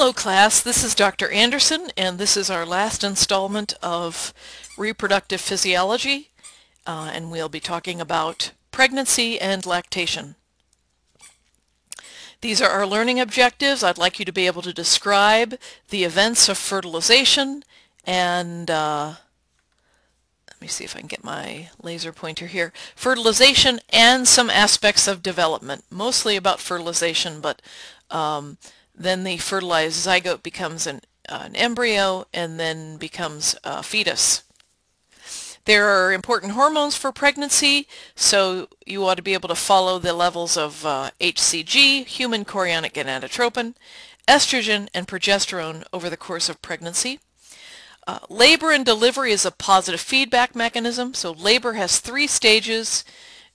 Hello class, this is Dr. Anderson and this is our last installment of reproductive physiology uh, and we'll be talking about pregnancy and lactation. These are our learning objectives. I'd like you to be able to describe the events of fertilization and uh, let me see if I can get my laser pointer here. Fertilization and some aspects of development, mostly about fertilization, but um, then the fertilized zygote becomes an, uh, an embryo and then becomes a fetus. There are important hormones for pregnancy, so you ought to be able to follow the levels of uh, HCG, human chorionic gonadotropin, estrogen, and progesterone over the course of pregnancy. Uh, labor and delivery is a positive feedback mechanism, so labor has three stages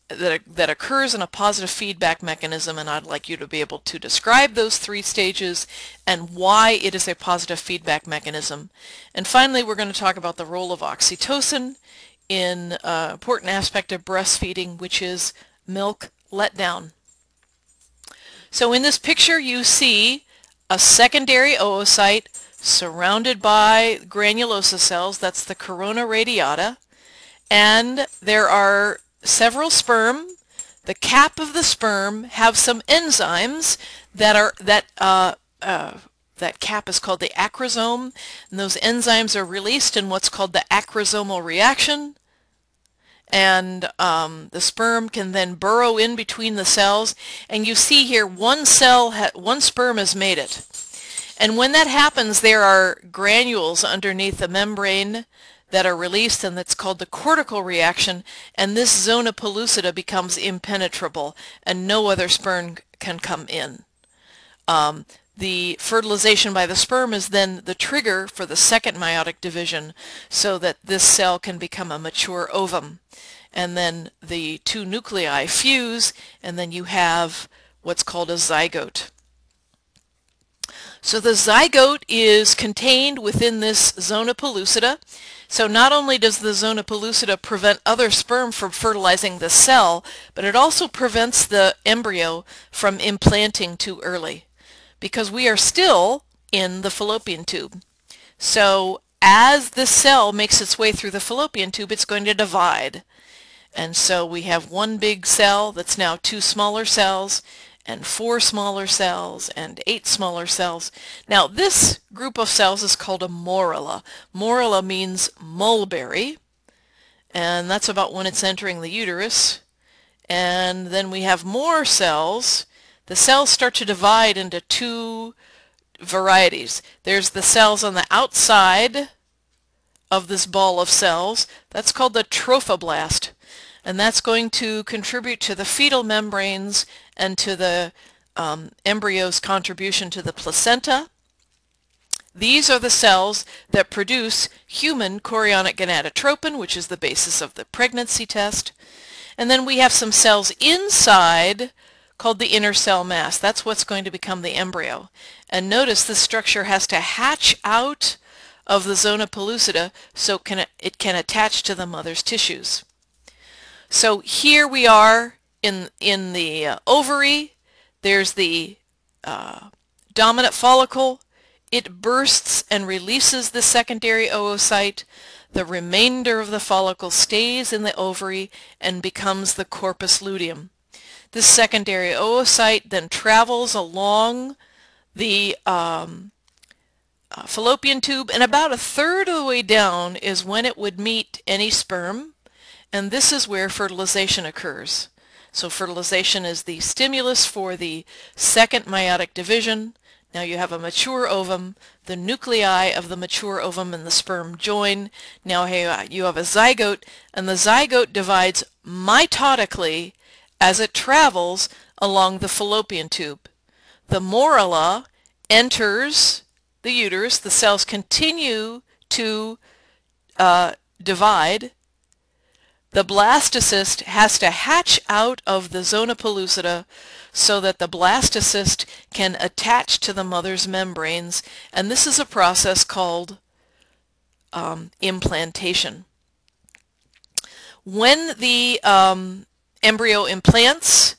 that, that occurs in a positive feedback mechanism and I'd like you to be able to describe those three stages and why it is a positive feedback mechanism. And finally we're going to talk about the role of oxytocin in an uh, important aspect of breastfeeding which is milk letdown. So in this picture you see a secondary oocyte surrounded by granulosa cells, that's the corona radiata, and there are several sperm. The cap of the sperm have some enzymes that are that uh, uh, that cap is called the acrosome, and those enzymes are released in what's called the acrosomal reaction. And um, the sperm can then burrow in between the cells, and you see here one cell, one sperm has made it. And when that happens, there are granules underneath the membrane that are released and that's called the cortical reaction and this zona pellucida becomes impenetrable and no other sperm can come in. Um, the fertilization by the sperm is then the trigger for the second meiotic division so that this cell can become a mature ovum. And then the two nuclei fuse and then you have what's called a zygote. So the zygote is contained within this zona pellucida so not only does the zona pellucida prevent other sperm from fertilizing the cell, but it also prevents the embryo from implanting too early because we are still in the fallopian tube. So as the cell makes its way through the fallopian tube, it's going to divide. And so we have one big cell that's now two smaller cells, and four smaller cells and eight smaller cells. Now this group of cells is called a morula. Morula means mulberry and that's about when it's entering the uterus. And then we have more cells. The cells start to divide into two varieties. There's the cells on the outside of this ball of cells. That's called the trophoblast and that's going to contribute to the fetal membranes and to the um, embryo's contribution to the placenta. These are the cells that produce human chorionic gonadotropin, which is the basis of the pregnancy test. And then we have some cells inside called the inner cell mass. That's what's going to become the embryo. And notice this structure has to hatch out of the zona pellucida so can, it can attach to the mother's tissues. So here we are in, in the uh, ovary. There's the uh, dominant follicle. It bursts and releases the secondary oocyte. The remainder of the follicle stays in the ovary and becomes the corpus luteum. This secondary oocyte then travels along the um, uh, fallopian tube and about a third of the way down is when it would meet any sperm and this is where fertilization occurs. So fertilization is the stimulus for the second meiotic division. Now you have a mature ovum, the nuclei of the mature ovum and the sperm join. Now you have a zygote, and the zygote divides mitotically as it travels along the fallopian tube. The morula enters the uterus. The cells continue to uh, divide the blastocyst has to hatch out of the zona pellucida so that the blastocyst can attach to the mother's membranes and this is a process called um, implantation. When the um, embryo implants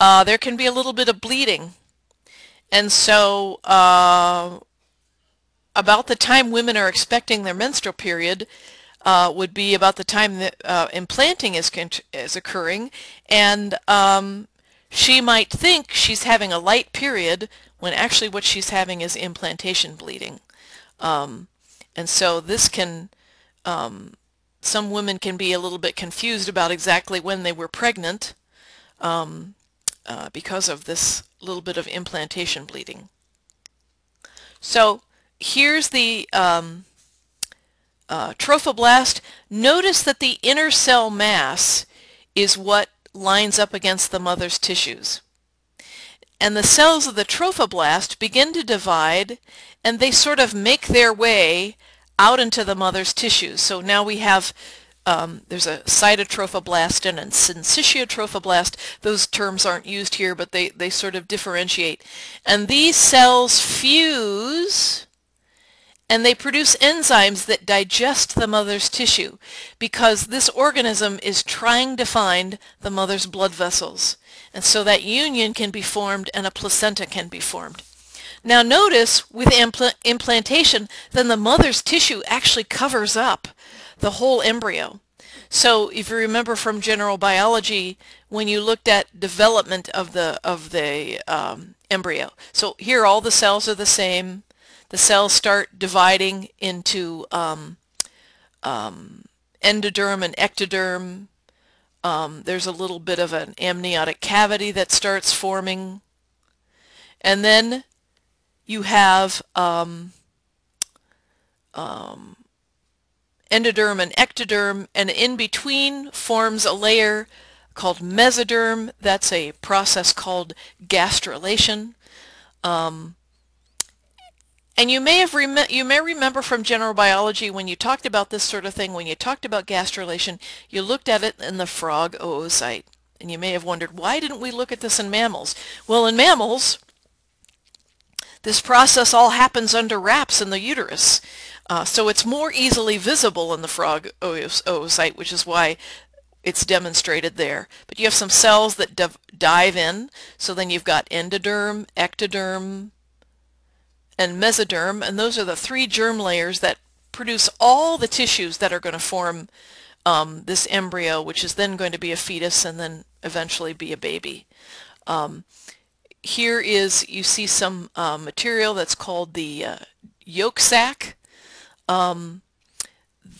uh, there can be a little bit of bleeding and so uh, about the time women are expecting their menstrual period uh, would be about the time that uh, implanting is, is occurring and um, she might think she's having a light period when actually what she's having is implantation bleeding. Um, and so this can, um, some women can be a little bit confused about exactly when they were pregnant um, uh, because of this little bit of implantation bleeding. So here's the um, uh, trophoblast. Notice that the inner cell mass is what lines up against the mother's tissues. And the cells of the trophoblast begin to divide and they sort of make their way out into the mother's tissues. So now we have um, there's a cytotrophoblast and a syncytiotrophoblast. Those terms aren't used here, but they, they sort of differentiate. And these cells fuse and they produce enzymes that digest the mother's tissue because this organism is trying to find the mother's blood vessels. And so that union can be formed and a placenta can be formed. Now notice with impl implantation, then the mother's tissue actually covers up the whole embryo. So if you remember from general biology, when you looked at development of the of the um, embryo, so here all the cells are the same. The cells start dividing into um, um, endoderm and ectoderm. Um, there's a little bit of an amniotic cavity that starts forming. And then you have um, um, endoderm and ectoderm, and in between forms a layer called mesoderm. That's a process called gastrulation. Um, and you may have you may remember from general biology when you talked about this sort of thing, when you talked about gastrulation, you looked at it in the frog oocyte. And you may have wondered, why didn't we look at this in mammals? Well, in mammals, this process all happens under wraps in the uterus. Uh, so it's more easily visible in the frog oocyte, which is why it's demonstrated there. But you have some cells that dive in, so then you've got endoderm, ectoderm, and mesoderm, and those are the three germ layers that produce all the tissues that are going to form um, this embryo, which is then going to be a fetus and then eventually be a baby. Um, here is, you see some uh, material that's called the uh, yolk sac. Um,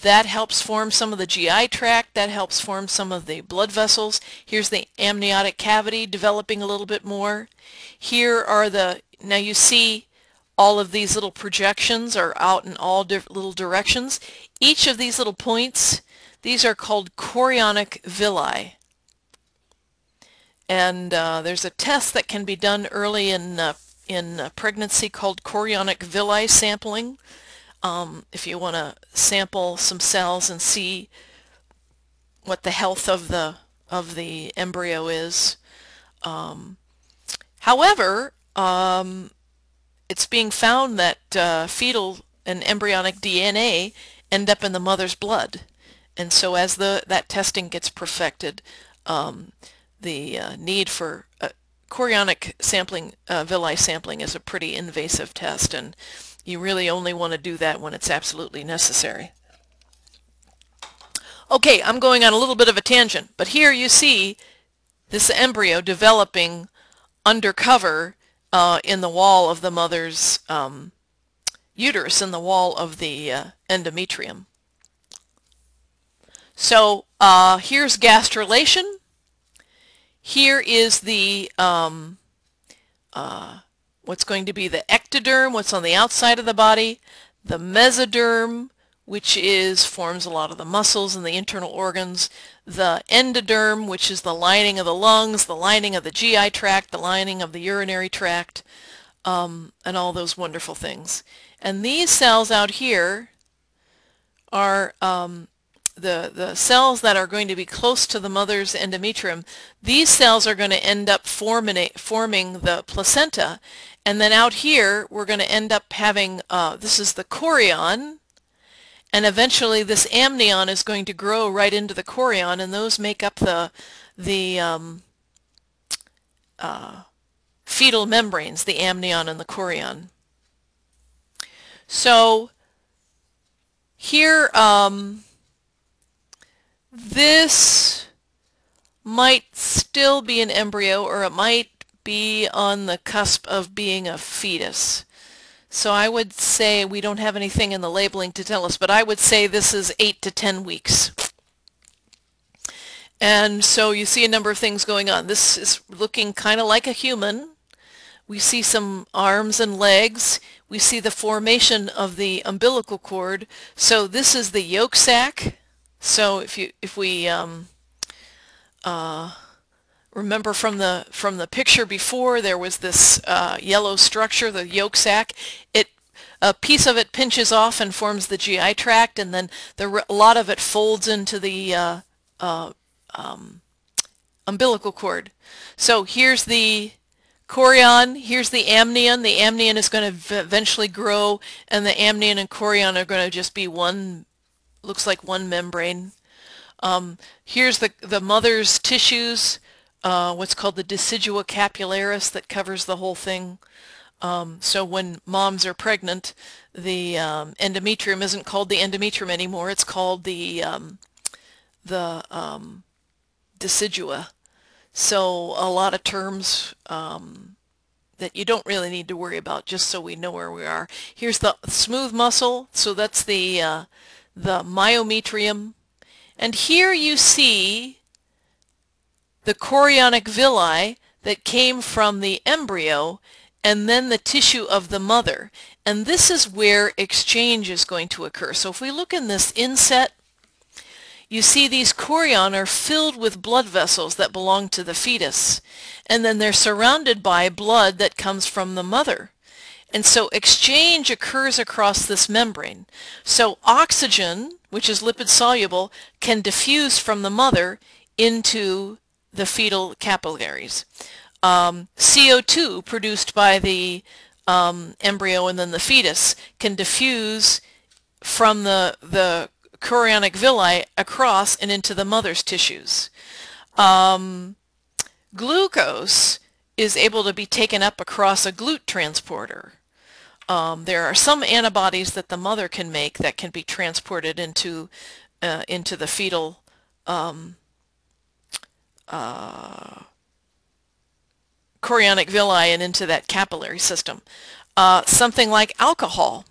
that helps form some of the GI tract, that helps form some of the blood vessels. Here's the amniotic cavity developing a little bit more. Here are the, now you see all of these little projections are out in all little directions. Each of these little points, these are called chorionic villi. And uh, there's a test that can be done early in, uh, in pregnancy called chorionic villi sampling um, if you want to sample some cells and see what the health of the of the embryo is. Um, however, um, it's being found that uh, fetal and embryonic DNA end up in the mother's blood. And so as the that testing gets perfected, um, the uh, need for uh, chorionic sampling, uh, villi sampling is a pretty invasive test. and you really only want to do that when it's absolutely necessary. Okay, I'm going on a little bit of a tangent, but here you see this embryo developing undercover uh, in the wall of the mother's um, uterus, in the wall of the uh, endometrium. So uh, here's gastrulation. Here is the um, uh, what's going to be the ectoderm, what's on the outside of the body, the mesoderm, which is forms a lot of the muscles and the internal organs, the endoderm, which is the lining of the lungs, the lining of the GI tract, the lining of the urinary tract, um, and all those wonderful things. And these cells out here are um, the, the cells that are going to be close to the mother's endometrium. These cells are going to end up forming, forming the placenta and then out here, we're going to end up having, uh, this is the chorion, and eventually this amnion is going to grow right into the chorion, and those make up the, the um, uh, fetal membranes, the amnion and the chorion. So here, um, this might still be an embryo or it might be on the cusp of being a fetus. So I would say we don't have anything in the labeling to tell us, but I would say this is 8 to 10 weeks. And so you see a number of things going on. This is looking kind of like a human. We see some arms and legs. We see the formation of the umbilical cord. So this is the yolk sac. So if you if we um, uh, remember from the from the picture before there was this uh, yellow structure the yolk sac. It a piece of it pinches off and forms the GI tract and then the, a lot of it folds into the uh, uh, um, umbilical cord. So here's the chorion here's the amnion. The amnion is going to eventually grow and the amnion and chorion are going to just be one looks like one membrane. Um, here's the the mother's tissues uh, what's called the decidua capsularis that covers the whole thing. Um, so when moms are pregnant, the um, endometrium isn't called the endometrium anymore. It's called the um, the um, decidua. So a lot of terms um, that you don't really need to worry about, just so we know where we are. Here's the smooth muscle. So that's the uh, the myometrium. And here you see the chorionic villi that came from the embryo and then the tissue of the mother. And this is where exchange is going to occur. So if we look in this inset, you see these chorion are filled with blood vessels that belong to the fetus. And then they're surrounded by blood that comes from the mother. And so exchange occurs across this membrane. So oxygen, which is lipid soluble, can diffuse from the mother into the fetal capillaries. Um, CO2 produced by the um, embryo and then the fetus can diffuse from the, the chorionic villi across and into the mother's tissues. Um, glucose is able to be taken up across a GLUT transporter. Um, there are some antibodies that the mother can make that can be transported into uh, into the fetal um, uh, chorionic villi and into that capillary system. Uh, something like alcohol,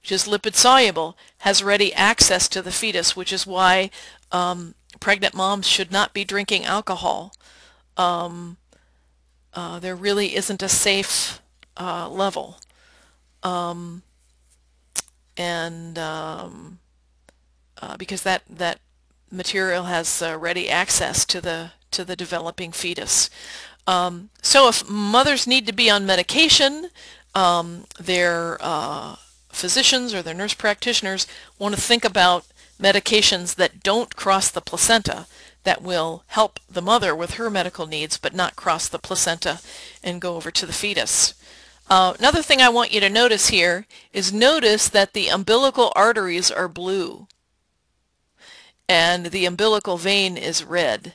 which is lipid soluble, has ready access to the fetus, which is why um, pregnant moms should not be drinking alcohol. Um, uh, there really isn't a safe uh, level. Um, and um, uh, because that, that material has uh, ready access to the to the developing fetus. Um, so if mothers need to be on medication, um, their uh, physicians or their nurse practitioners want to think about medications that don't cross the placenta that will help the mother with her medical needs but not cross the placenta and go over to the fetus. Uh, another thing I want you to notice here is notice that the umbilical arteries are blue and the umbilical vein is red.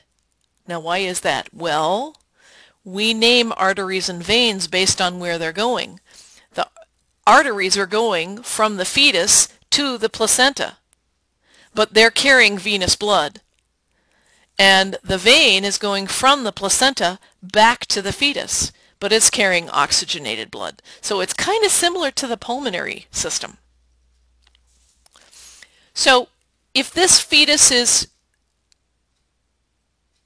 Now why is that? Well, we name arteries and veins based on where they're going. The arteries are going from the fetus to the placenta, but they're carrying venous blood. And the vein is going from the placenta back to the fetus, but it's carrying oxygenated blood. So it's kind of similar to the pulmonary system. So if this fetus is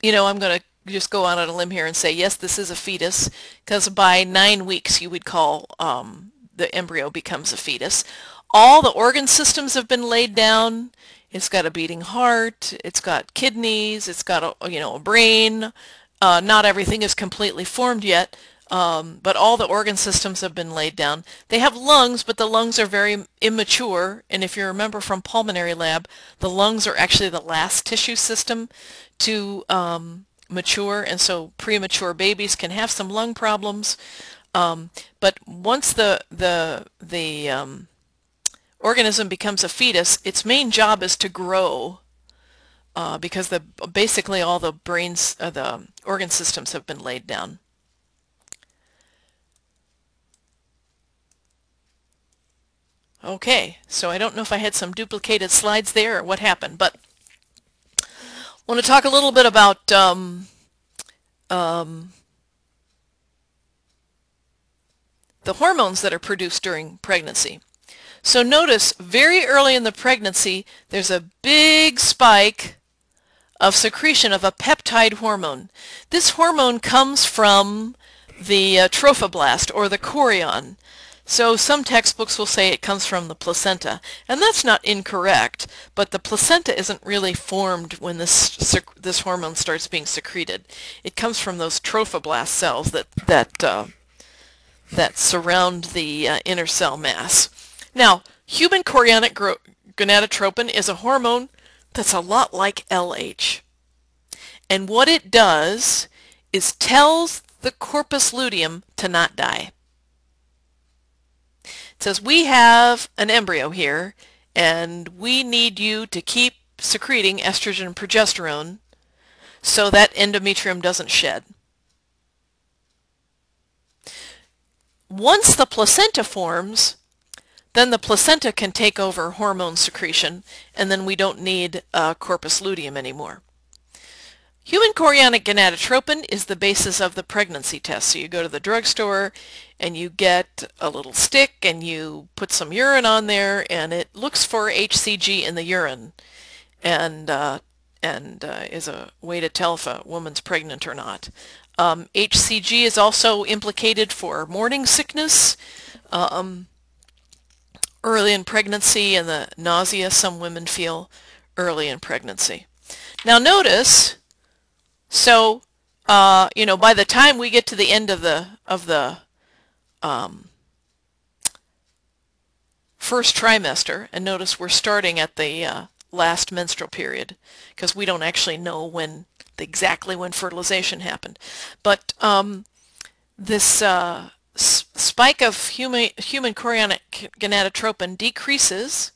you know, I'm going to just go out on a limb here and say, yes, this is a fetus, because by nine weeks you would call um, the embryo becomes a fetus. All the organ systems have been laid down. It's got a beating heart. It's got kidneys. It's got a, you know, a brain. Uh, not everything is completely formed yet, um, but all the organ systems have been laid down. They have lungs, but the lungs are very immature, and if you remember from pulmonary lab, the lungs are actually the last tissue system to um, mature, and so premature babies can have some lung problems. Um, but once the the the um, organism becomes a fetus, its main job is to grow uh, because the basically all the brains, uh, the organ systems have been laid down. Okay, so I don't know if I had some duplicated slides there or what happened, but I want to talk a little bit about um, um, the hormones that are produced during pregnancy. So notice very early in the pregnancy there's a big spike of secretion of a peptide hormone. This hormone comes from the uh, trophoblast or the chorion. So some textbooks will say it comes from the placenta, and that's not incorrect, but the placenta isn't really formed when this this hormone starts being secreted. It comes from those trophoblast cells that that uh, that surround the uh, inner cell mass. Now, human chorionic gonadotropin is a hormone that's a lot like LH. And what it does is tells the corpus luteum to not die. Says, we have an embryo here, and we need you to keep secreting estrogen and progesterone so that endometrium doesn't shed. Once the placenta forms, then the placenta can take over hormone secretion, and then we don't need uh, corpus luteum anymore. Human chorionic gonadotropin is the basis of the pregnancy test. So you go to the drugstore and you get a little stick and you put some urine on there and it looks for HCG in the urine and uh, and uh, is a way to tell if a woman's pregnant or not. Um, HCG is also implicated for morning sickness, um, early in pregnancy, and the nausea some women feel early in pregnancy. Now notice, so uh, you know, by the time we get to the end of the of the um, first trimester, and notice we're starting at the uh, last menstrual period because we don't actually know when exactly when fertilization happened. But um, this uh, spike of human, human chorionic gonadotropin decreases,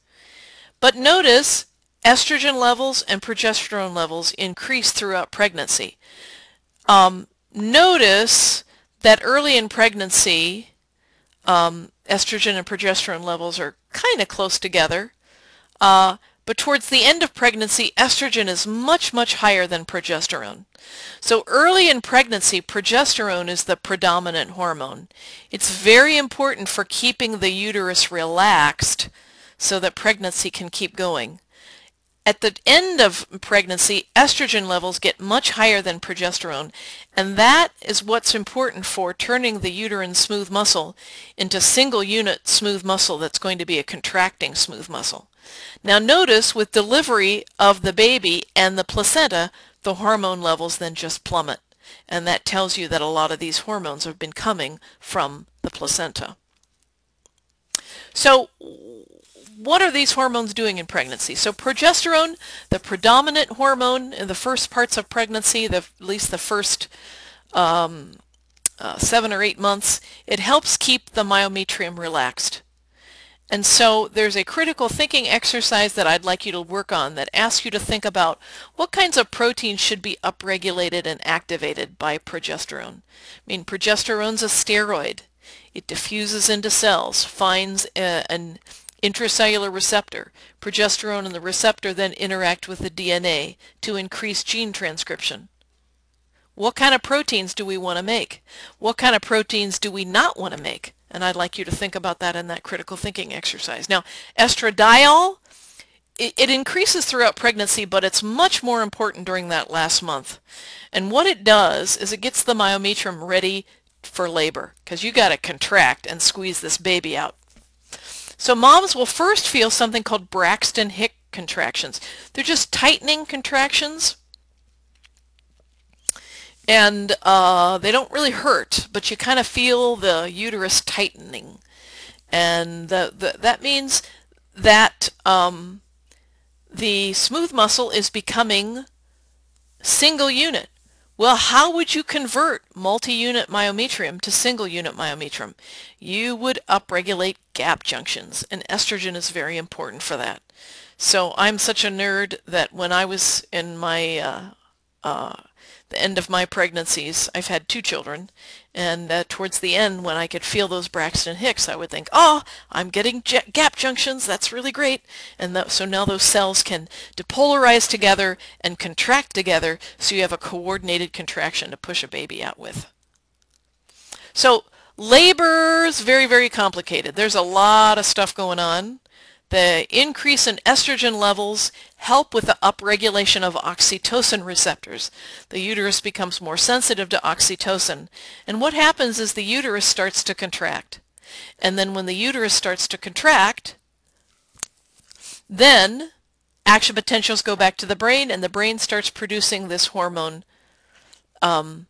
but notice estrogen levels and progesterone levels increase throughout pregnancy. Um, notice that early in pregnancy, um, estrogen and progesterone levels are kind of close together. Uh, but towards the end of pregnancy, estrogen is much, much higher than progesterone. So early in pregnancy, progesterone is the predominant hormone. It's very important for keeping the uterus relaxed so that pregnancy can keep going. At the end of pregnancy, estrogen levels get much higher than progesterone, and that is what's important for turning the uterine smooth muscle into single unit smooth muscle that's going to be a contracting smooth muscle. Now notice with delivery of the baby and the placenta, the hormone levels then just plummet. And that tells you that a lot of these hormones have been coming from the placenta. So what are these hormones doing in pregnancy? So progesterone, the predominant hormone in the first parts of pregnancy, the, at least the first um, uh, seven or eight months, it helps keep the myometrium relaxed. And so there's a critical thinking exercise that I'd like you to work on that asks you to think about what kinds of proteins should be upregulated and activated by progesterone. I mean, progesterone's a steroid. It diffuses into cells, finds a, an intracellular receptor. Progesterone and the receptor then interact with the DNA to increase gene transcription. What kind of proteins do we want to make? What kind of proteins do we not want to make? And I'd like you to think about that in that critical thinking exercise. Now, estradiol, it, it, increases throughout pregnancy, but it's much more important during that last month. And what it does is it gets the myometrium ready for labor, because you got to contract and squeeze this baby out. So moms will first feel something called Braxton Hick contractions. They're just tightening contractions and uh, they don't really hurt, but you kind of feel the uterus tightening. And the, the, that means that um, the smooth muscle is becoming single unit. Well, how would you convert multi-unit myometrium to single-unit myometrium? You would upregulate gap junctions, and estrogen is very important for that. So I'm such a nerd that when I was in my uh, uh, the end of my pregnancies. I've had two children, and uh, towards the end, when I could feel those Braxton Hicks, I would think, oh, I'm getting gap junctions. That's really great. And th so now those cells can depolarize together and contract together so you have a coordinated contraction to push a baby out with. So labor is very, very complicated. There's a lot of stuff going on. The increase in estrogen levels help with the upregulation of oxytocin receptors. The uterus becomes more sensitive to oxytocin. And what happens is the uterus starts to contract. And then when the uterus starts to contract, then action potentials go back to the brain and the brain starts producing this hormone um,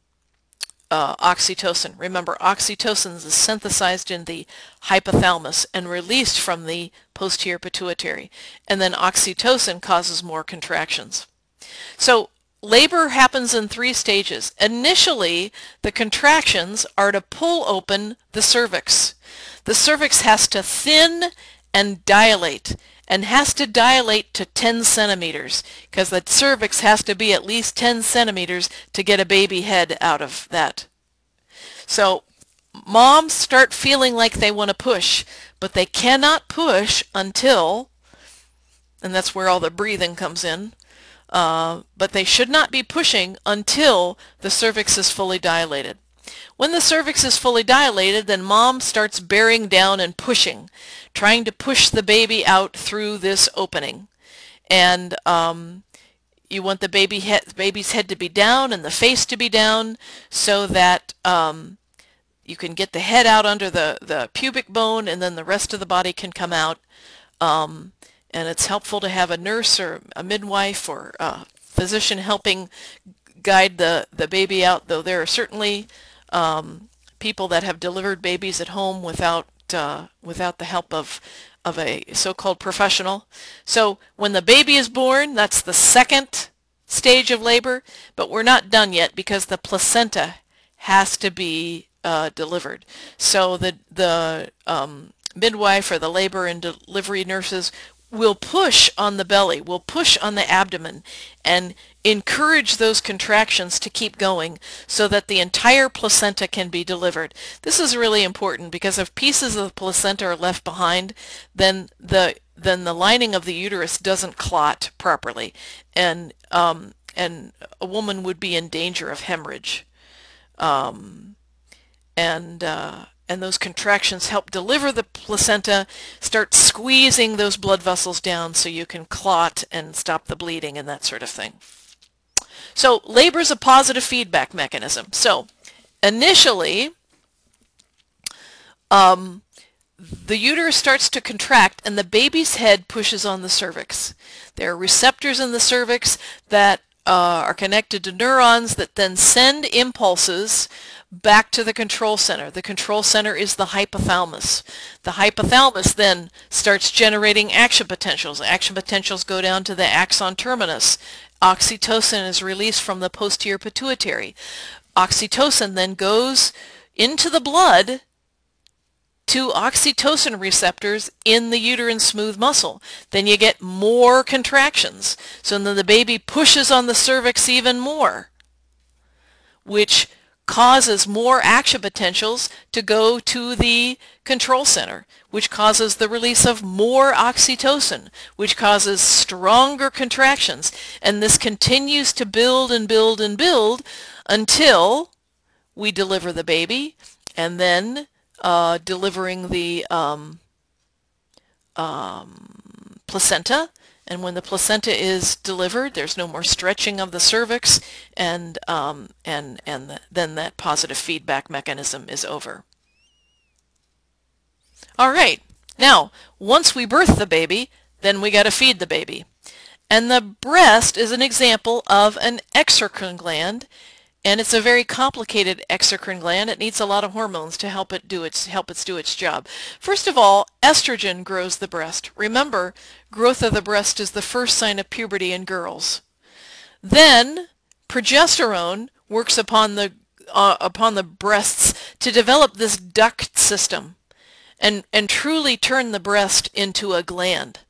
uh, oxytocin. Remember, oxytocin is synthesized in the hypothalamus and released from the posterior pituitary. And then oxytocin causes more contractions. So labor happens in three stages. Initially, the contractions are to pull open the cervix. The cervix has to thin and dilate and has to dilate to 10 centimeters because the cervix has to be at least 10 centimeters to get a baby head out of that. So moms start feeling like they want to push, but they cannot push until, and that's where all the breathing comes in, uh, but they should not be pushing until the cervix is fully dilated. When the cervix is fully dilated, then mom starts bearing down and pushing, trying to push the baby out through this opening. And um, you want the baby head, baby's head to be down and the face to be down so that um, you can get the head out under the, the pubic bone and then the rest of the body can come out. Um, and it's helpful to have a nurse or a midwife or a physician helping guide the, the baby out, though there are certainly um, people that have delivered babies at home without uh, without the help of of a so-called professional. So when the baby is born, that's the second stage of labor, but we're not done yet because the placenta has to be uh, delivered. So the the um, midwife or the labor and delivery nurses will push on the belly, will push on the abdomen, and encourage those contractions to keep going so that the entire placenta can be delivered. This is really important because if pieces of the placenta are left behind, then the then the lining of the uterus doesn't clot properly, and um, and a woman would be in danger of hemorrhage. Um, and uh, and those contractions help deliver the placenta, start squeezing those blood vessels down so you can clot and stop the bleeding and that sort of thing. So labor is a positive feedback mechanism. So initially, um, the uterus starts to contract and the baby's head pushes on the cervix. There are receptors in the cervix that uh, are connected to neurons that then send impulses back to the control center. The control center is the hypothalamus. The hypothalamus then starts generating action potentials. Action potentials go down to the axon terminus. Oxytocin is released from the posterior pituitary. Oxytocin then goes into the blood to oxytocin receptors in the uterine smooth muscle. Then you get more contractions. So then the baby pushes on the cervix even more, which causes more action potentials to go to the control center, which causes the release of more oxytocin, which causes stronger contractions. And this continues to build and build and build until we deliver the baby and then uh, delivering the um, um, placenta and when the placenta is delivered, there's no more stretching of the cervix, and, um, and, and the, then that positive feedback mechanism is over. All right, now, once we birth the baby, then we got to feed the baby. And the breast is an example of an exocrine gland, and it's a very complicated exocrine gland. It needs a lot of hormones to help it do its help it do its job. First of all, estrogen grows the breast. Remember, growth of the breast is the first sign of puberty in girls. Then progesterone works upon the uh, upon the breasts to develop this duct system and and truly turn the breast into a gland.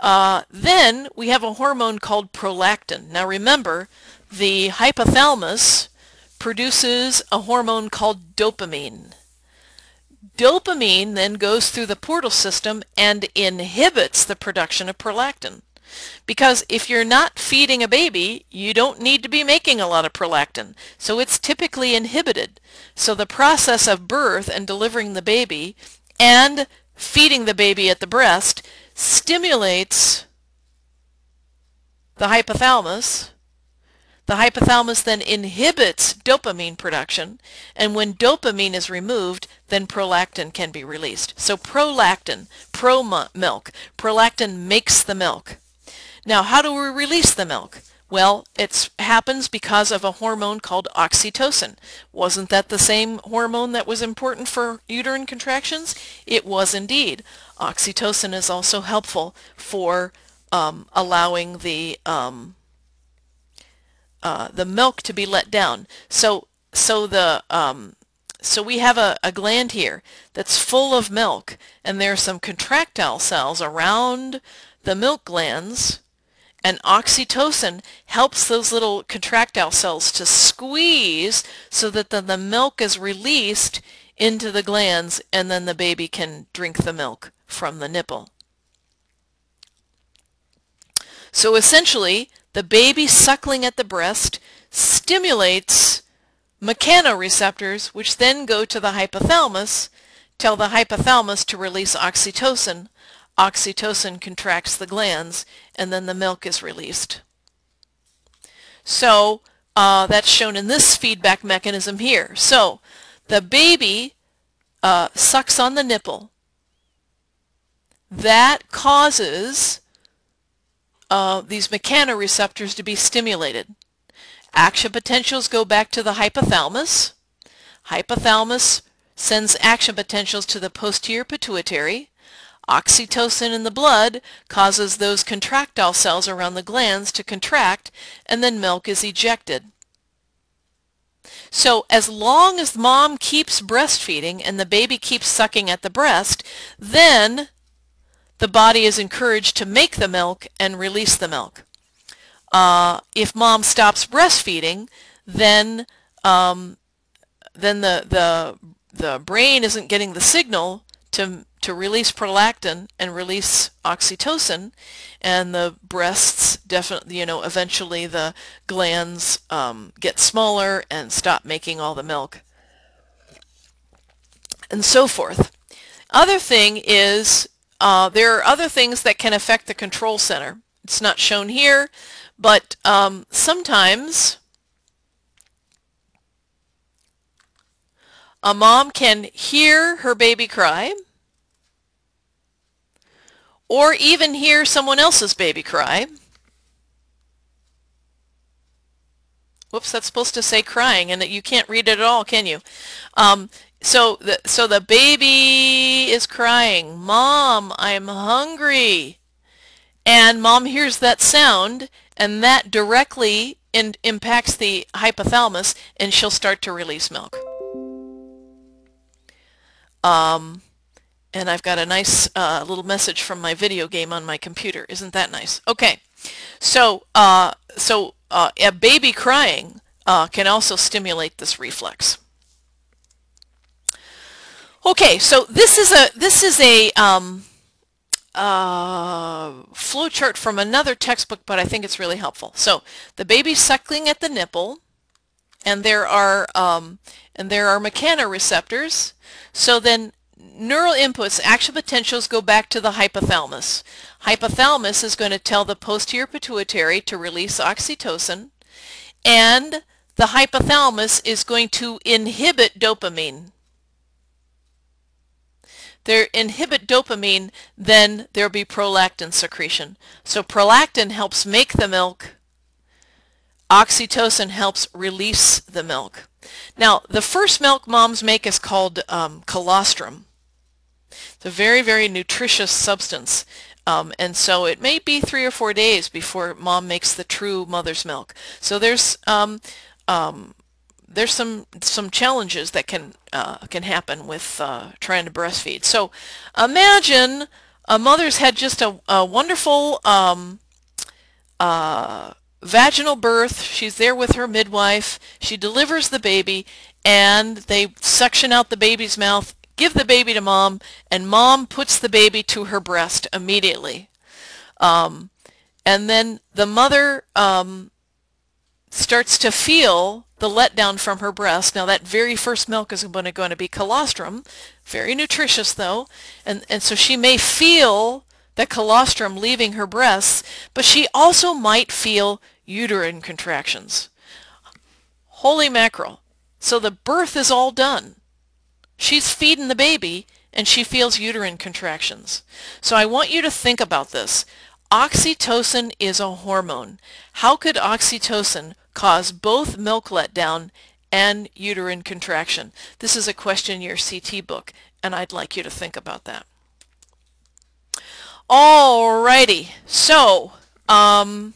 Uh, then we have a hormone called prolactin. Now remember, the hypothalamus produces a hormone called dopamine. Dopamine then goes through the portal system and inhibits the production of prolactin. Because if you're not feeding a baby, you don't need to be making a lot of prolactin. So it's typically inhibited. So the process of birth and delivering the baby and feeding the baby at the breast stimulates the hypothalamus. The hypothalamus then inhibits dopamine production, and when dopamine is removed, then prolactin can be released. So prolactin, pro-milk, prolactin makes the milk. Now, how do we release the milk? Well, it happens because of a hormone called oxytocin. Wasn't that the same hormone that was important for uterine contractions? It was indeed. Oxytocin is also helpful for um, allowing the um, uh, the milk to be let down. So so the um, so we have a, a gland here that's full of milk, and there are some contractile cells around the milk glands and oxytocin helps those little contractile cells to squeeze so that then the milk is released into the glands and then the baby can drink the milk from the nipple. So essentially, the baby suckling at the breast stimulates mechanoreceptors, which then go to the hypothalamus, tell the hypothalamus to release oxytocin, oxytocin contracts the glands, and then the milk is released. So uh, that's shown in this feedback mechanism here. So the baby uh, sucks on the nipple. That causes uh, these mechanoreceptors to be stimulated. Action potentials go back to the hypothalamus. Hypothalamus sends action potentials to the posterior pituitary. Oxytocin in the blood causes those contractile cells around the glands to contract and then milk is ejected. So as long as mom keeps breastfeeding and the baby keeps sucking at the breast, then the body is encouraged to make the milk and release the milk. Uh, if mom stops breastfeeding, then um, then the the the brain isn't getting the signal to to release prolactin and release oxytocin and the breasts definitely you know eventually the glands um, get smaller and stop making all the milk and so forth other thing is uh, there are other things that can affect the control center it's not shown here but um, sometimes a mom can hear her baby cry or even hear someone else's baby cry. Whoops, that's supposed to say crying, and that you can't read it at all, can you? Um, so, the, so the baby is crying, Mom, I'm hungry. And mom hears that sound, and that directly in, impacts the hypothalamus, and she'll start to release milk. Um, and I've got a nice uh, little message from my video game on my computer. Isn't that nice? Okay, so uh, so uh, a baby crying uh, can also stimulate this reflex. Okay, so this is a this is a um, uh, flow chart from another textbook, but I think it's really helpful. So the baby suckling at the nipple, and there are um, and there are mechanoreceptors. So then neural inputs, action potentials go back to the hypothalamus. Hypothalamus is going to tell the posterior pituitary to release oxytocin, and the hypothalamus is going to inhibit dopamine. They inhibit dopamine, then there'll be prolactin secretion. So prolactin helps make the milk. Oxytocin helps release the milk. Now, the first milk moms make is called um, colostrum. It's a very, very nutritious substance. Um, and so it may be three or four days before mom makes the true mother's milk. So there's um, um, there's some some challenges that can uh, can happen with uh, trying to breastfeed. So imagine a mother's had just a, a wonderful um, uh, vaginal birth, she's there with her midwife, she delivers the baby, and they suction out the baby's mouth, give the baby to mom, and mom puts the baby to her breast immediately. Um, and then the mother um, starts to feel the letdown from her breast. Now that very first milk is going to, going to be colostrum, very nutritious though, and, and so she may feel the colostrum leaving her breasts, but she also might feel uterine contractions. Holy mackerel. So the birth is all done. She's feeding the baby and she feels uterine contractions. So I want you to think about this. Oxytocin is a hormone. How could oxytocin cause both milk letdown and uterine contraction? This is a question in your CT book, and I'd like you to think about that. Alrighty, so um,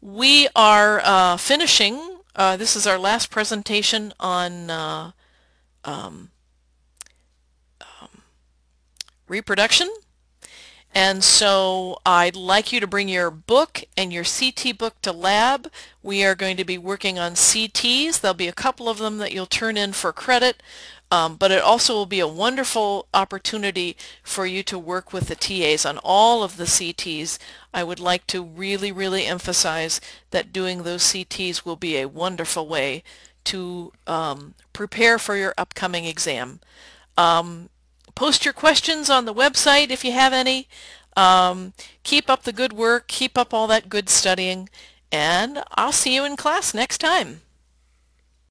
we are uh, finishing. Uh, this is our last presentation on uh, um, um, reproduction. And so I'd like you to bring your book and your CT book to lab. We are going to be working on CTs. There'll be a couple of them that you'll turn in for credit, um, but it also will be a wonderful opportunity for you to work with the TAs on all of the CTs. I would like to really, really emphasize that doing those CTs will be a wonderful way to um, prepare for your upcoming exam. Um, Post your questions on the website if you have any. Um, keep up the good work. Keep up all that good studying. And I'll see you in class next time.